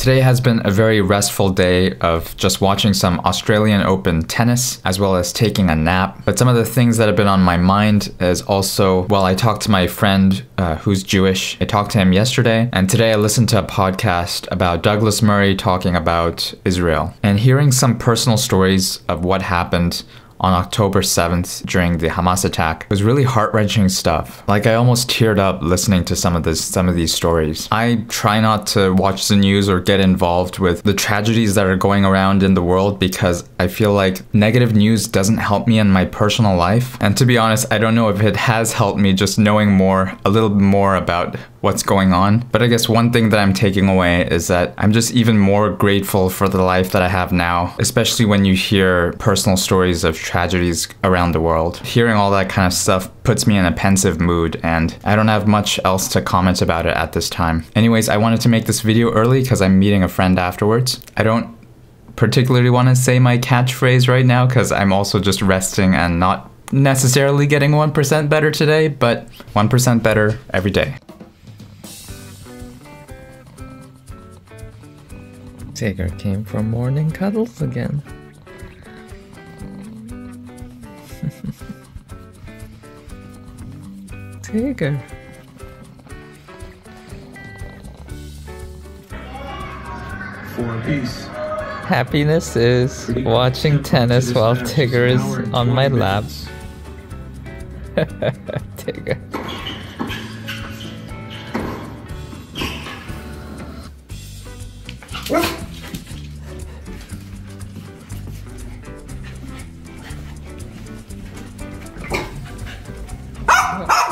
Today has been a very restful day of just watching some Australian Open tennis as well as taking a nap. But some of the things that have been on my mind is also, well, I talked to my friend uh, who's Jewish. I talked to him yesterday, and today I listened to a podcast about Douglas Murray talking about Israel and hearing some personal stories of what happened on October 7th during the Hamas attack was really heart-wrenching stuff. Like I almost teared up listening to some of this some of these stories. I try not to watch the news or get involved with the tragedies that are going around in the world because I feel like negative news doesn't help me in my personal life. And to be honest, I don't know if it has helped me just knowing more a little more about what's going on. But I guess one thing that I'm taking away is that I'm just even more grateful for the life that I have now, especially when you hear personal stories of tragedies around the world. Hearing all that kind of stuff puts me in a pensive mood, and I don't have much else to comment about it at this time. Anyways, I wanted to make this video early because I'm meeting a friend afterwards. I don't particularly want to say my catchphrase right now because I'm also just resting and not necessarily getting 1% better today, but 1% better every day. Tigger came for morning cuddles again. Tigger. For peace. Happiness is watching tennis while Tigger is on my lap. Tigger. ha